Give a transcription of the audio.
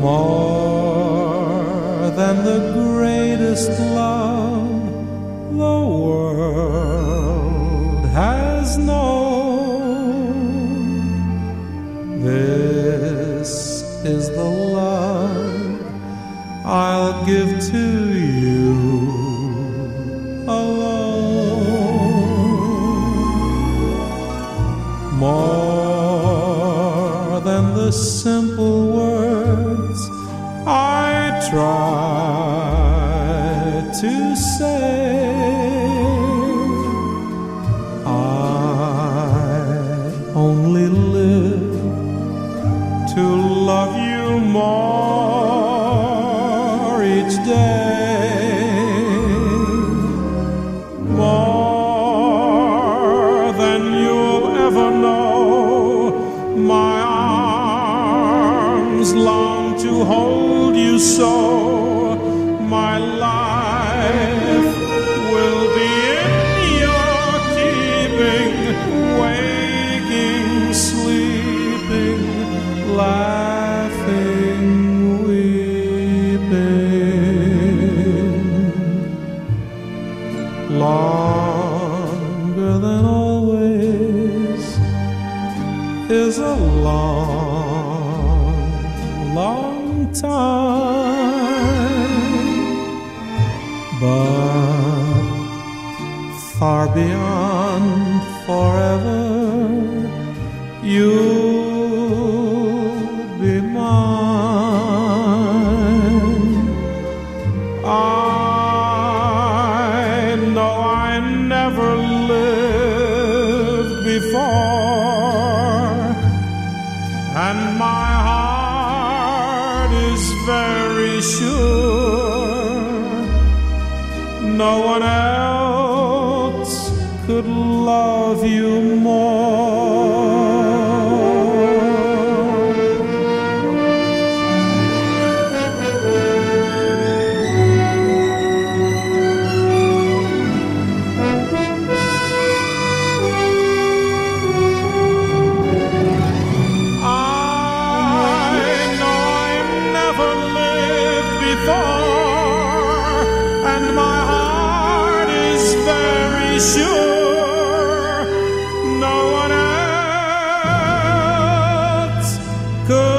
more than the greatest love the world has known. This is the love I'll give to you alone. More than the simple I try to say. I only live to love you more each day. To hold you so. My life will be in your keeping, waking, sleeping, laughing, weeping. Longer than always is a long, long time, but far beyond forever, you'll be mine. I know I never lived before, and my heart very sure no one else could love you more. sure no one else could.